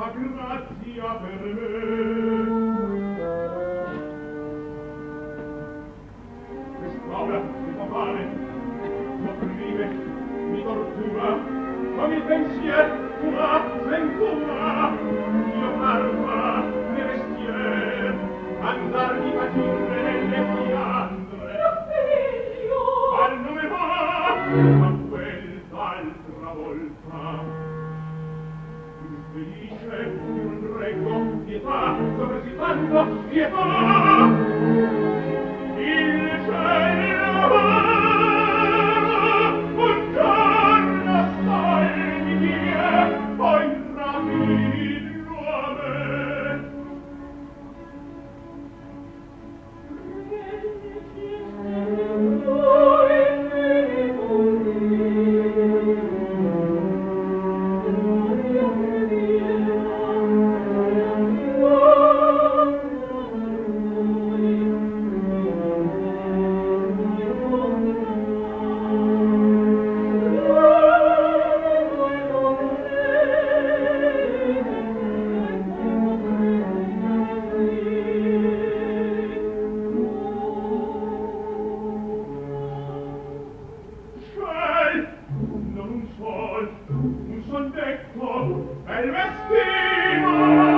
fa grazia per me. Quest'opera mi fa male, m'opprime, mi tortura, ma mi pensier una sventura. Io parva, ne vestier, andar di patire nelle fiandre. Raffaello! Al nome va! Felice un re con pietà, sopra si fanno pietà. voll, un son becco, bel vestito,